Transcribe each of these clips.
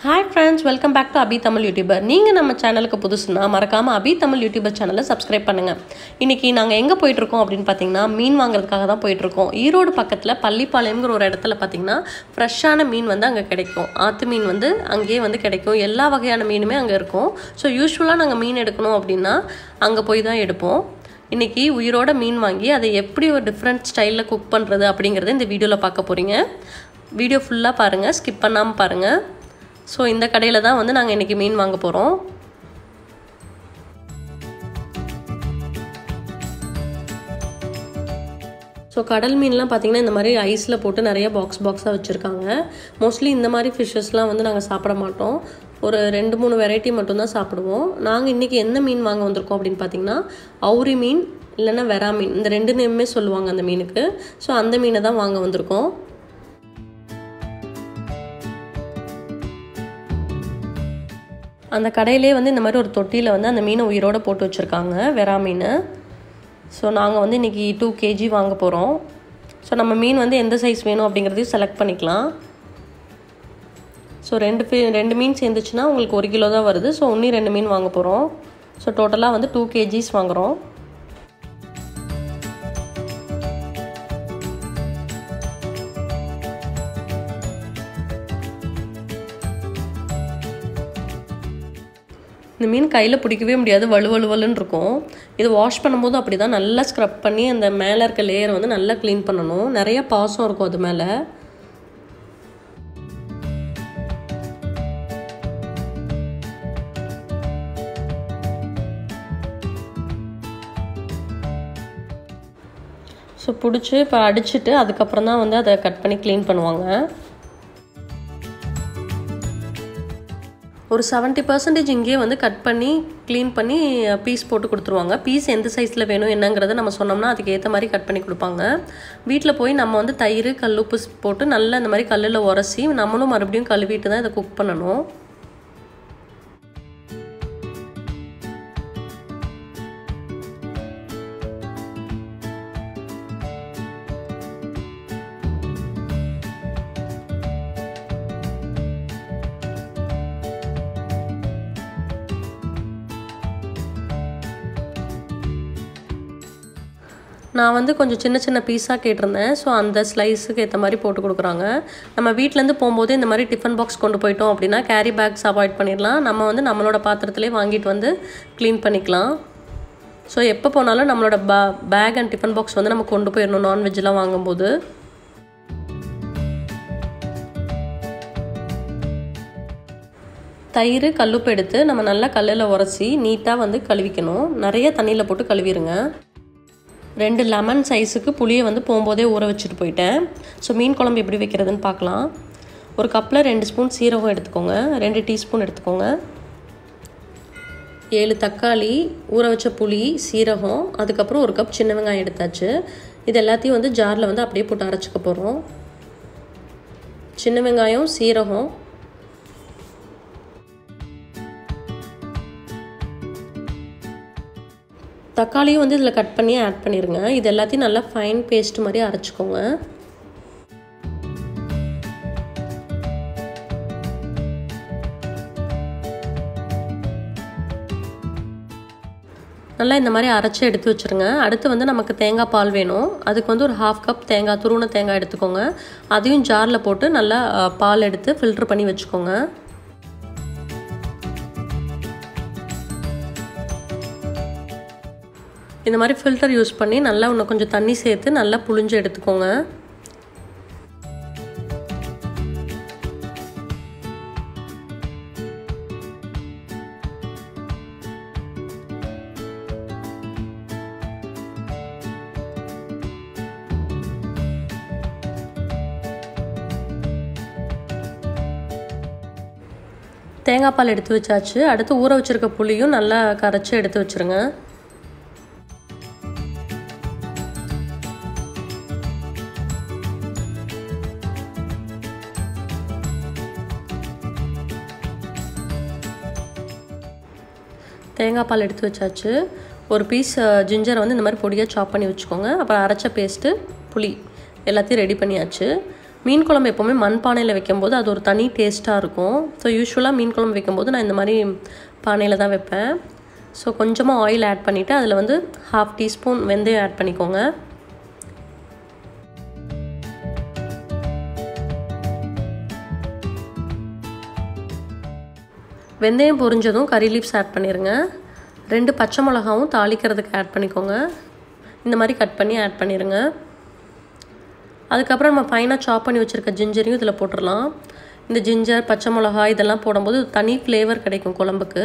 Hi friends welcome back to Abhi Tamil YouTuber நீங்கள் நம்ம சேனலுக்கு புதுசுனா மறக்காமல் அபி தமிழ் யூடியூபர் சேனலை சப்ஸ்கிரைப் பண்ணுங்கள் இன்றைக்கி நாங்கள் எங்கே போயிட்டுருக்கோம் அப்படின்னு பார்த்தீங்கன்னா மீன் வாங்குறதுக்காக தான் போயிட்டுருக்கோம். ஈரோடு பக்கத்தில் பள்ளிப்பாளையம்ங்கிற ஒரு இடத்துல பார்த்தீங்கன்னா ஃப்ரெஷ்ஷான மீன் வந்து அங்கே கிடைக்கும். ஆற்று மீன் வந்து அங்கேயே வந்து கிடைக்கும். எல்லா வகையான மீனுமே அங்கே இருக்கும். ஸோ யூஸ்வலாக நாங்கள் மீன் எடுக்கணும் அப்படின்னா அங்கே போய் தான் எடுப்போம். இன்றைக்கி உயிரோட மீன் வாங்கி அதை எப்படி ஒரு டிஃப்ரெண்ட் ஸ்டைலில் குக் பண்ணுறது அப்படிங்கிறத இந்த வீடியோவில் பார்க்க போகிறீங்க வீடியோ ஃபுல்லாக பாருங்கள் ஸ்கிப் பண்ணாமல் பாருங்கள் ஸோ இந்த கடையில் தான் வந்து நாங்கள் இன்றைக்கி மீன் வாங்க போகிறோம் ஸோ கடல் மீன்லாம் பார்த்திங்கன்னா இந்த மாதிரி ஐஸில் போட்டு நிறைய பாக்ஸ் பாக்ஸாக வச்சுருக்காங்க. மோஸ்ட்லி இந்த மாதிரி ஃபிஷ்ஷஸ்லாம் வந்து நாங்கள் சாப்பிட மாட்டோம். ஒரு ரெண்டு மூணு வெரைட்டி மட்டும்தான் சாப்பிடுவோம். நாங்கள் இன்றைக்கி என்ன மீன் வாங்க வந்திருக்கோம் அப்படின்னு பார்த்தீங்கன்னா அவுரி மீன் இல்லைன்னா வெரா மீன். இந்த ரெண்டு நேமே சொல்லுவாங்க அந்த மீனுக்கு. ஸோ அந்த மீனை தான் வாங்க வந்திருக்கோம். அந்த கடையிலே வந்து இந்த மாதிரி ஒரு தொட்டியில் வந்து அந்த மீனை உயிரோடு போட்டு வச்சுருக்காங்க வெறா மீன். ஸோ நாங்கள் வந்து இன்றைக்கி டூ கேஜி வாங்க போகிறோம் ஸோ நம்ம மீன் வந்து எந்த சைஸ் வேணும் அப்படிங்கிறதையும் செலக்ட் பண்ணிக்கலாம். ஸோ ரெண்டு ரெண்டு மீன் சேர்ந்துச்சுன்னா உங்களுக்கு ஒரு கிலோ தான் வருது. ஸோ இன்னும் ரெண்டு மீன் வாங்க போகிறோம் ஸோ டோட்டலாக வந்து டூ கேஜிஸ் வாங்குகிறோம் இந்த மீன் கையில் பிடிக்கவே முடியாது. வலுவலுவலுன்னு இருக்கும். இது வாஷ் பண்ணும்போது அப்படி தான் நல்லா ஸ்க்ரப் பண்ணி அந்த மேலே இருக்க லேயரை வந்து நல்லா க்ளீன் பண்ணணும். நிறைய பாசம் இருக்கும் அது மேலே. ஸோ பிடிச்சி இப்போ அடிச்சுட்டு அதுக்கப்புறம் தான் வந்து அதை கட் பண்ணி க்ளீன் பண்ணுவாங்க. ஒரு செவன்ட்டி பர்சன்டேஜ் இங்கேயே வந்து கட் பண்ணி க்ளீன் பண்ணி பீஸ் போட்டு கொடுத்துருவாங்க. பீஸ் எந்த சைஸில் வேணும் என்னங்கிறத நம்ம சொன்னோம்னா அதுக்கு ஏற்ற மாதிரி கட் பண்ணி கொடுப்பாங்க. வீட்டில் போய் நம்ம வந்து தயிர் கல்லுப்பு போட்டு நல்லா இந்த மாதிரி கல்லில் உரசி நம்மளும் மறுபடியும் கழுவிட்டு தான் இதை குக் பண்ணணும். நான் வந்து கொஞ்சம் சின்ன சின்ன பீஸாக கேட்டிருந்தேன். ஸோ அந்த ஸ்லைஸுக்கு ஏற்ற மாதிரி போட்டு கொடுக்குறாங்க. நம்ம வீட்டிலேருந்து போகும்போது இந்த மாதிரி டிஃபன் பாக்ஸ் கொண்டு போயிட்டோம் அப்படின்னா கேரி பேக்ஸ் அவாய்ட் பண்ணிடலாம். நம்ம வந்து நம்மளோட பாத்திரத்திலே வாங்கிட்டு வந்து க்ளீன் பண்ணிக்கலாம். ஸோ எப்போ போனாலும் நம்மளோட பே பேக் அண்ட் டிஃபன் பாக்ஸ் வந்து நம்ம கொண்டு போயிடணும் நான்வெஜ்லாம் வாங்கும்போது. தயிர் கல்லுப்பு எடுத்து நம்ம நல்லா கல்லில் உரைச்சி நீட்டாக வந்து கழுவிக்கணும். நிறைய தண்ணியில் போட்டு கழுவிடுங்க ரெண்டு லெமன் சைஸுக்கு புளியை வந்து போகும்போதே ஊற வச்சுட்டு போயிட்டேன். ஸோ மீன் குழம்பு எப்படி வைக்கிறதுன்னு பார்க்கலாம். ஒரு கப்பில் ரெண்டு ஸ்பூன் சீரகம் எடுத்துக்கோங்க. ரெண்டு டீஸ்பூன் எடுத்துக்கோங்க. ஏழு தக்காளி ஊற வச்ச புளி சீரகம் அதுக்கப்புறம் ஒரு கப் சின்ன வெங்காயம் எடுத்தாச்சு. இது எல்லாத்தையும் வந்து ஜாரில் வந்து அப்படியே போட்டு அரைச்சிக்க போகிறோம் சின்ன வெங்காயம் சீரகம் தக்காளியும் வந்து இதில் கட் பண்ணி ஆட் பண்ணிடுங்க இது எல்லாத்தையும் நல்லா ஃபைன் பேஸ்ட் மாதிரி அரைச்சிக்கோங்க. நல்லா இந்த மாதிரி அரைச்சி எடுத்து வச்சுருங்க. அடுத்து வந்து நமக்கு தேங்காய் பால் வேணும். அதுக்கு வந்து ஒரு ஹாஃப் கப் தேங்காய் துருவன தேங்காய் எடுத்துக்கோங்க. அதையும் ஜாரில் போட்டு நல்லா பால் எடுத்து ஃபில்ட்ரு பண்ணி வச்சுக்கோங்க. இந்த மாதிரி ஃபில்டர் யூஸ் பண்ணி நல்லா இன்னும் கொஞ்சம் தண்ணி சேர்த்து நல்லா புழிஞ்சு எடுத்துக்கோங்க. தேங்காய் பால் எடுத்து வச்சாச்சு. அடுத்து ஊற வச்சுருக்க புளியும் நல்லா கரைச்சி எடுத்து வச்சுருங்க. தேங்காய் பால் எடுத்து வச்சாச்சு. ஒரு பீஸ் ஜிஞ்சரை வந்து இந்த மாதிரி பொடியாக சாப் பண்ணி வச்சுக்கோங்க. அப்புறம் அரைச்ச பேஸ்ட்டு புளி எல்லாத்தையும் ரெடி பண்ணியாச்சு. மீன் குழம்பு எப்போவுமே மண் பானையில் வைக்கும்போது அது ஒரு தனி டேஸ்ட்டாக இருக்கும். ஸோ யூஸ்வலாக மீன் குழம்பு வைக்கும்போது நான் இந்த மாதிரி பானையில் தான் வைப்பேன். ஸோ கொஞ்சமாக ஆயில் ஆட் பண்ணிவிட்டு அதில் வந்து ஹாஃப் டீஸ்பூன் வெந்தயம் ஆட் பண்ணிக்கோங்க. வெந்தயம் பொரிஞ்சதும் கறி லீவ்ஸ் ஆட் பண்ணிடுங்க ரெண்டு பச்சை மிளகாவும் தாளிக்கிறதுக்கு ஆட் பண்ணிக்கோங்க. இந்த மாதிரி கட் பண்ணி ஆட் பண்ணிடுங்க அதுக்கப்புறம் நம்ம ஃபைனாக சாப் பண்ணி வச்சுருக்க ஜிஞ்சரையும் இதில் போட்டுடலாம். இந்த ஜிஞ்சர் பச்சை மிளகா இதெல்லாம் போடும்போது தனி ஃப்ளேவர் கிடைக்கும் குழம்புக்கு.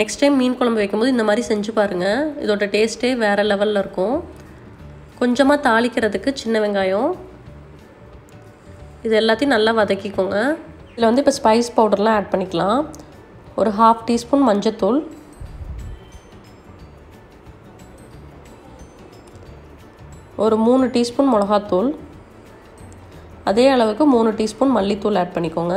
நெக்ஸ்ட் டைம் மீன் குழம்பு வைக்கும்போது இந்த மாதிரி செஞ்சு பாருங்கள் இதோட டேஸ்ட்டே வேறு லெவலில் இருக்கும். கொஞ்சமாக தாளிக்கிறதுக்கு சின்ன வெங்காயம். இது எல்லாத்தையும் நல்லா வதக்கிக்கோங்க. இதில் வந்து இப்போ ஸ்பைஸ் பவுடர்லாம் ஆட் பண்ணிக்கலாம். ஒரு ஹாஃப் டீஸ்பூன் மஞ்சத்தூள். ஒரு மூணு டீஸ்பூன் மிளகாத்தூள். அதே அளவுக்கு மூணு டீஸ்பூன் மல்லித்தூள் ஆட் பண்ணிக்கோங்க.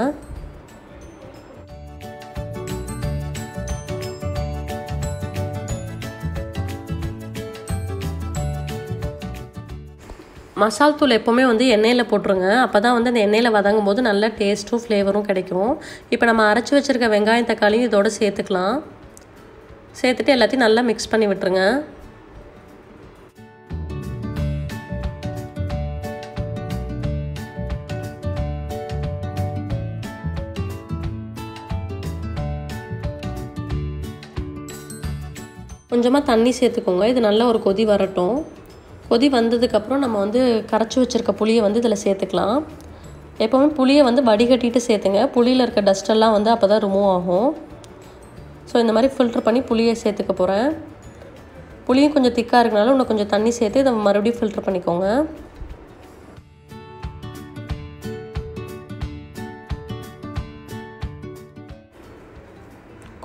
மசால் தூள் எப்போவுமே வந்து எண்ணெயில் போட்டுருங்க. அப்போ தான் வந்து அந்த எண்ணெயில் வதங்கும் போது நல்ல டேஸ்ட்டும் ஃப்ளேவரும் கிடைக்கும். இப்போ நம்ம அரைச்சி வச்சுருக்க வெங்காயம் தக்காளியும் இதோடு சேர்த்துக்கலாம். சேர்த்துட்டு எல்லாத்தையும் நல்லா மிக்ஸ் பண்ணி விட்டுருங்க. கொஞ்சமாக தண்ணி சேர்த்துக்கோங்க. இது நல்லா ஒரு கொதி வரட்டும். கொதி வந்ததுக்கப்புறம் நம்ம வந்து கரைச்சி வச்சுருக்க புளியை வந்து இதில் சேர்த்துக்கலாம். எப்போவுமே புளியை வந்து வடிகட்டிட்டு சேர்த்துங்க. புளியில் இருக்க டஸ்டெல்லாம் வந்து அப்போ தான் ரிமூவ் ஆகும். ஸோ இந்த மாதிரி ஃபில்ட்ரு பண்ணி புளியை சேர்த்துக்க போகிறேன் புளியும் கொஞ்சம் திக்காக இருக்கனால இன்னும் கொஞ்சம் தண்ணி சேர்த்து இதை மறுபடியும் ஃபில்ட்ரு பண்ணிக்கோங்க.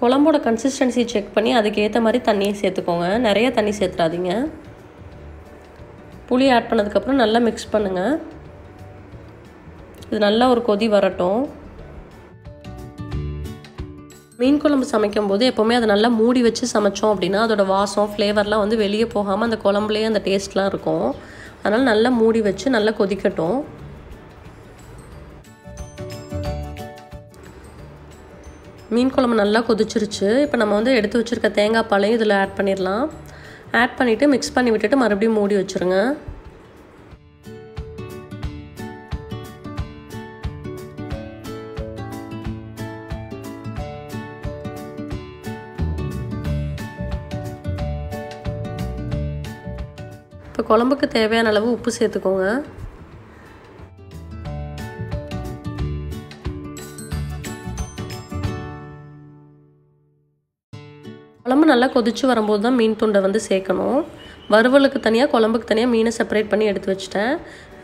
குழம்போட கன்சிஸ்டன்சி செக் பண்ணி அதுக்கேற்ற மாதிரி தண்ணியை சேர்த்துக்கோங்க. நிறைய தண்ணி சேர்த்துறாதீங்க. புளி ஆட் பண்ணதுக்கப்புறம் நல்லா மிக்ஸ் பண்ணுங்கள் இது நல்லா ஒரு கொதி வரட்டும். மீன் குழம்பு சமைக்கும் போது எப்போவுமே அதை நல்லா மூடி வச்சு சமைச்சோம் அப்படின்னா அதோட வாசம் ஃப்ளேவர்லாம் வந்து வெளியே போகாமல் அந்த குழம்புலேயே அந்த டேஸ்ட்லாம் இருக்கும். அதனால் நல்லா மூடி வச்சு நல்லா கொதிக்கட்டும். மீன் குழம்பு நல்லா கொதிச்சிருச்சு. இப்போ நம்ம வந்து எடுத்து வச்சுருக்க தேங்காய் பாலையும் இதில் ஆட் பண்ணிடலாம். ஆட் பண்ணிவிட்டு மிக்ஸ் பண்ணி விட்டுட்டு மறுபடியும் மூடி வச்சுருங்க. இப்போ குழம்புக்கு தேவையான அளவு உப்பு சேர்த்துக்கோங்க. குழம்பு நல்லா கொதிச்சு வரும்போது தான் மீன் துண்டை வந்து சேர்க்கணும். வறுவலுக்கு தனியாக குழம்புக்கு தனியாக மீனை செப்பரேட் பண்ணி எடுத்து வச்சிட்டேன்.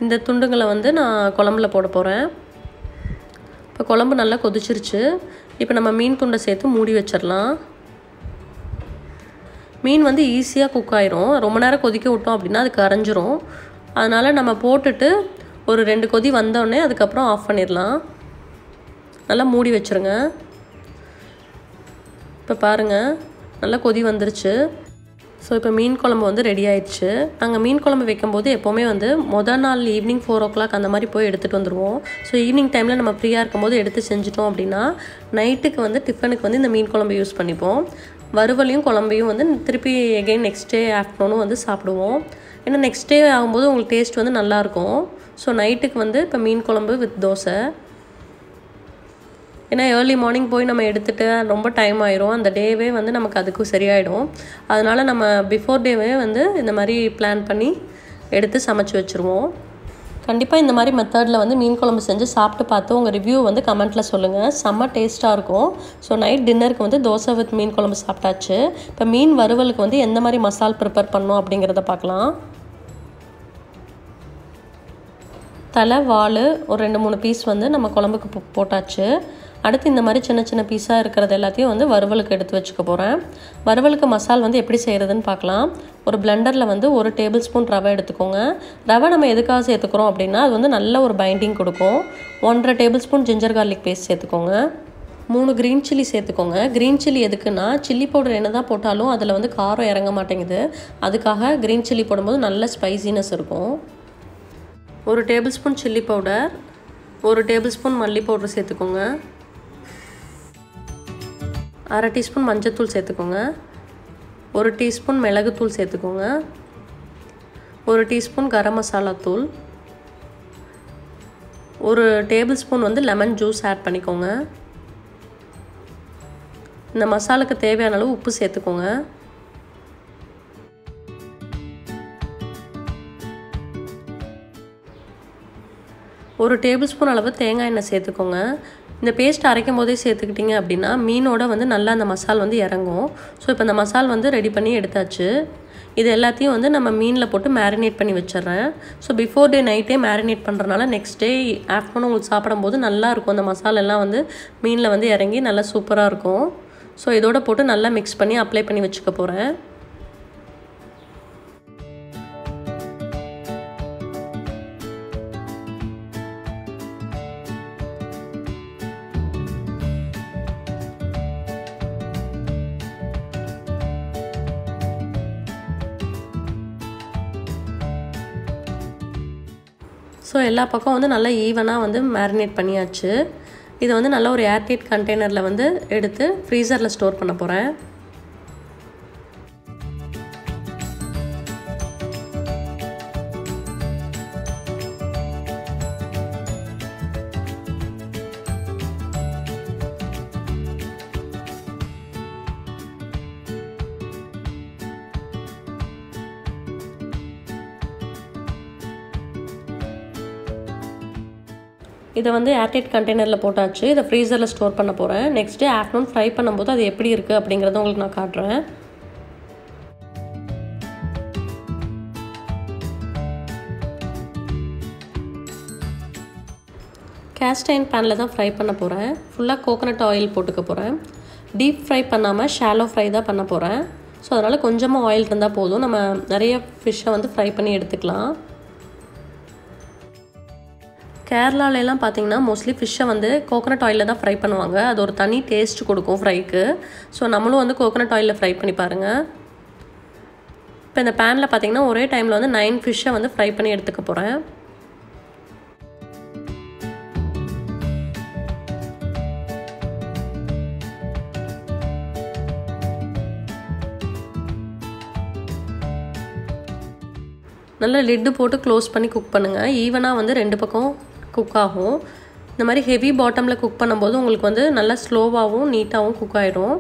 இந்த துண்டுங்களை வந்து நான் குழம்புல போட போகிறேன் இப்போ குழம்பு நல்லா கொதிச்சிருச்சு. இப்போ நம்ம மீன் துண்டை சேர்த்து மூடி வச்சிடலாம். மீன் வந்து ஈஸியாக குக் ஆயிரும். ரொம்ப நேரம் கொதிக்க விட்டோம் அப்படின்னா அது கரைஞ்சிரும் அதனால் நம்ம போட்டுட்டு ஒரு ரெண்டு கொதி வந்தோடனே அதுக்கப்புறம் ஆஃப் பண்ணிடலாம். நல்லா மூடி வச்சுருங்க. இப்போ பாருங்கள் நல்லா கொதி வந்துருச்சு. ஸோ இப்போ மீன் குழம்பு வந்து ரெடி ஆயிடுச்சு. நாங்கள் மீன் குழம்பு வைக்கும்போது எப்போவுமே வந்து மொதல் நாள் ஈவினிங் ஃபோர் ஓ கிளாக் அந்த மாதிரி போய் எடுத்துகிட்டு வந்துடுவோம் ஸோ ஈவினிங் டைமில் நம்ம ஃப்ரீயாக இருக்கும்போது எடுத்து செஞ்சிட்டோம் அப்படின்னா நைட்டுக்கு வந்து டிஃபனுக்கு வந்து இந்த மீன் குழம்பு யூஸ் பண்ணிப்போம். வறுவலையும் குழம்பையும் வந்து திருப்பி எகெயின் நெக்ஸ்ட் டே ஆஃப்டர்நூனும் வந்து சாப்பிடுவோம். ஏன்னா நெக்ஸ்ட் டே ஆகும்போது உங்களுக்கு டேஸ்ட் வந்து நல்லாயிருக்கும் ஸோ நைட்டுக்கு வந்து இப்போ மீன் குழம்பு வித் தோசை. ஏன்னா ஏர்லி மார்னிங் போய் நம்ம எடுத்துகிட்டு ரொம்ப டைம் ஆயிரும். அந்த டேவே வந்து நமக்கு அதுக்கு சரியாயிடும். அதனால் நம்ம பிஃபோர் டேவே வந்து இந்த மாதிரி பிளான் பண்ணி எடுத்து சமைச்சு வச்சுருவோம். கண்டிப்பாக இந்த மாதிரி மெத்தடில் வந்து மீன் குழம்பு செஞ்சு சாப்பிட்டு பார்த்து உங்கள் ரிவ்யூ வந்து கமெண்ட்டில் சொல்லுங்கள் செம்ம டேஸ்ட்டாக இருக்கும். ஸோ நைட் டின்னருக்கு வந்து தோசை வித் மீன் குழம்பு சாப்பிட்டாச்சு. இப்போ மீன் வறுவலுக்கு வந்து எந்த மாதிரி மசால் ப்ரிப்பேர் பண்ணோம் அப்படிங்கிறத பார்க்கலாம். தலை வால் ஒரு ரெண்டு மூணு பீஸ் வந்து நம்ம குழம்புக்கு போட்டாச்சு. அடுத்து இந்த மாதிரி சின்ன சின்ன பீஸாக இருக்கிறது எல்லாத்தையும் வந்து வறுவலுக்கு எடுத்து வச்சுக்க போகிறேன் வறுவலுக்கு மசால் வந்து எப்படி செய்கிறதுன்னு பார்க்கலாம். ஒரு பிளெண்டரில் வந்து ஒரு டேபிள் ஸ்பூன் ரவை எடுத்துக்கோங்க. ரவை நம்ம எதுக்காக சேர்த்துக்கிறோம் அப்படின்னா அது வந்து நல்ல ஒரு பைண்டிங் கொடுக்கும். ஒன்றரை tablespoon ginger garlic paste சேர்த்துக்கோங்க. மூணு க்ரீன் சில்லி சேர்த்துக்கோங்க. க்ரீன் சில்லி எதுக்குன்னா சில்லி பவுடர் என்ன தான் போட்டாலும் அதில் வந்து காரம் இறங்க மாட்டேங்குது. அதுக்காக க்ரீன் சில்லி போடும்போது நல்ல ஸ்பைசினஸ் இருக்கும். ஒரு டேபிள் ஸ்பூன் சில்லி பவுடர் ஒரு டேபிள் ஸ்பூன் மல்லி பவுடர் சேர்த்துக்கோங்க. அரை டீஸ்பூன் மஞ்சத்தூள் சேர்த்துக்கோங்க. ஒரு டீஸ்பூன் மிளகுத்தூள் சேர்த்துக்கோங்க. ஒரு டீஸ்பூன் கரம் மசாலா தூள். ஒரு டேபிள் ஸ்பூன் வந்து லெமன் ஜூஸ் ஆட் பண்ணிக்கோங்க. இந்த மசாலுக்கு தேவையான அளவு உப்பு சேர்த்துக்கோங்க. ஒரு டேபிள் ஸ்பூன் அளவு தேங்காய் எண்ணெய் சேர்த்துக்கோங்க. இந்த பேஸ்ட் அரைக்கும் போதே சேர்த்துக்கிட்டிங்க அப்படின்னா மீனோட வந்து நல்லா அந்த மசால் வந்து இறங்கும். ஸோ இப்போ இந்த மசால் வந்து ரெடி பண்ணி எடுத்தாச்சு. இது எல்லாத்தையும் வந்து நம்ம மீனில் போட்டு மேரினேட் பண்ணி வச்சிடுறேன். ஸோ பிஃபோர் டே நைட்டே மேரினேட் பண்ணுறனால நெக்ஸ்ட் டே ஆஃப்டர்நூன் உங்களுக்கு சாப்பிடும்போது நல்லா இருக்கும். அந்த மசாலெல்லாம் வந்து மீனில் வந்து இறங்கி நல்லா சூப்பராக இருக்கும். ஸோ இதோட போட்டு நல்லா மிக்ஸ் பண்ணி அப்ளை பண்ணி வச்சுக்க போகிறேன் ஸோ எல்லா பக்கம் வந்து நல்லா ஈவனாக வந்து மேரினேட் பண்ணியாச்சு. இதை வந்து நல்ல ஒரு ஏர்டைட் கண்டெய்னரில் வந்து எடுத்து ஃப்ரீசரில் ஸ்டோர் பண்ண போகிறேன் இதை வந்து ஏர்டைட் கண்டெய்னரில் போட்டாச்சு. இதை ஃப்ரீசரில் ஸ்டோர் பண்ண போகிறேன் நெக்ஸ்ட் டே ஆஃப்டர்நூன் ஃப்ரை பண்ணும்போது அது எப்படி இருக்குது அப்படிங்கிறத உங்களுக்கு நான் காட்டுறேன். கேஸ்ட் அயன் பேனில் தான் ஃப்ரை பண்ண போகிறேன் ஃபுல்லாக கோகனட் ஆயில் போட்டுக்க போகிறேன் டீப் ஃப்ரை பண்ணாமல் ஷாலோ ஃப்ரை தான் பண்ண போகிறேன் ஸோ அதனால் கொஞ்சமாக ஆயில் இருந்தால் போதும். நம்ம நிறைய ஃபிஷ்ஷை வந்து ஃப்ரை பண்ணி எடுத்துக்கலாம். கேரளாலெலாம் பார்த்தீங்கன்னா மோஸ்ட்லி ஃபிஷ்ஷை வந்து கோகனட் ஆயிலில் தான் ஃப்ரை பண்ணுவாங்க. அது ஒரு தனி டேஸ்ட் கொடுக்கும் ஃப்ரைக்கு ஸோ நம்மளும் வந்து கோகனட் ஆயிலில் ஃப்ரை பண்ணி பாருங்கள் இப்போ இந்த பேனில் பார்த்தீங்கன்னா ஒரே டைமில் வந்து நைன் ஃபிஷ்ஷை வந்து ஃப்ரை பண்ணி எடுத்துக்க போகிறேன் நல்லா லிட்டு போட்டு க்ளோஸ் பண்ணி குக் பண்ணுங்கள் ஈவனாக வந்து ரெண்டு பக்கம் குக் ஆகும் இந்த மாதிரி ஹெவி பாட்டமில் குக் பண்ணும்போது உங்களுக்கு வந்து நல்லா ஸ்லோவாகவும் நீட்டாகவும் குக் ஆகிடும்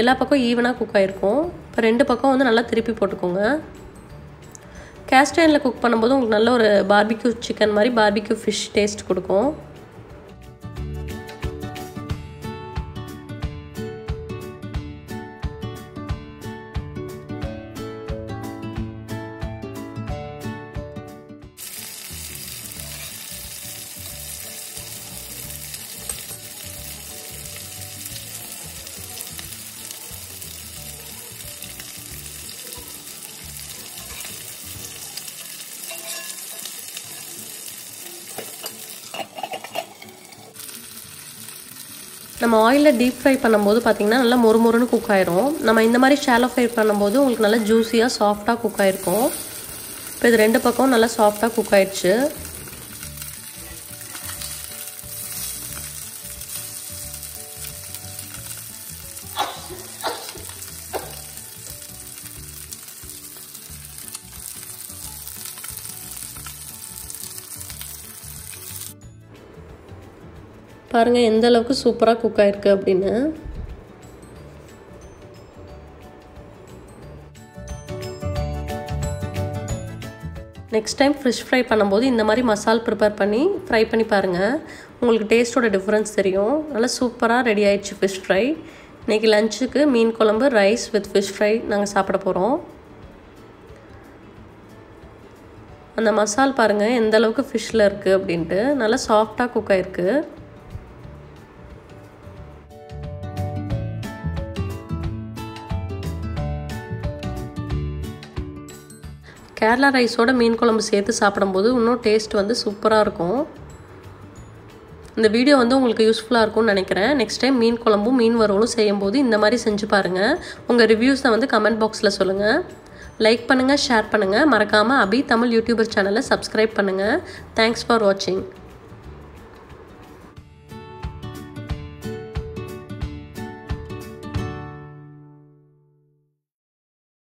எல்லா பக்கம் ஈவனாக குக் ஆகிருக்கும் இப்போ ரெண்டு பக்கம் வந்து நல்லா திருப்பி போட்டுக்கோங்க. கேஸ்டைனில் குக் பண்ணும்போது உங்களுக்கு நல்ல ஒரு பார்பிக்யூ சிக்கன் மாதிரி பார்பிக்யூ ஃபிஷ் டேஸ்ட் கொடுக்கும். நம்ம ஆயிலில் டீப் ஃப்ரை பண்ணும்போது பார்த்திங்கன்னா நல்லா மொறுமொறுன்னு குக் ஆயிரும். நம்ம இந்த மாதிரி ஷாலோ ஃப்ரை பண்ணும்போது உங்களுக்கு நல்லா ஜூஸியாக சாஃப்டாக குக் ஆகிருக்கும் இப்போ இது ரெண்டு பக்கம் நல்லா சாஃப்டாக குக் ஆயிடுச்சு பாருங்கள் எந்த அளவுக்கு சூப்பராக குக் ஆயிருக்கு அப்படின்னு. நெக்ஸ்ட் டைம் ஃபிஷ் ஃப்ரை பண்ணும்போது இந்த மாதிரி மசால் ப்ரிப்பேர் பண்ணி ஃப்ரை பண்ணி பாருங்கள் உங்களுக்கு டேஸ்ட்டோட டிஃப்ரென்ஸ் தெரியும். நல்லா சூப்பராக ரெடி ஆயிடுச்சு ஃபிஷ் ஃப்ரை இன்றைக்கி லஞ்சுக்கு மீன் குழம்பு ரைஸ் வித் ஃபிஷ் ஃப்ரை நாங்கள் சாப்பிட போகிறோம் அந்த மசால் பாருங்கள் எந்த அளவுக்கு ஃபிஷ்ஷில் இருக்குது அப்படின்ட்டு. நல்லா சாஃப்டாக குக் ஆயிருக்கு. கேரளா ரைஸோட மீன் குழம்பு சேர்த்து சாப்பிடும்போது இன்னும் டேஸ்ட் வந்து சூப்பராக இருக்கும். இந்த வீடியோ வந்து உங்களுக்கு யூஸ்ஃபுல்லாக இருக்கும்னு நினைக்கிறேன். நெக்ஸ்ட் டைம் மீன் குழம்பும் மீன் வறுவலும் செய்யும்போது இந்த மாதிரி செஞ்சு பாருங்கள் உங்கள் ரிவ்யூஸை வந்து கமெண்ட் பாக்ஸில் சொல்லுங்கள் லைக் பண்ணுங்கள் ஷேர் பண்ணுங்கள் மறக்காமல் அபி தமிழ் யூடியூபர் சேனலை சப்ஸ்கிரைப் பண்ணுங்கள் தேங்க்ஸ் ஃபார் வாட்சிங்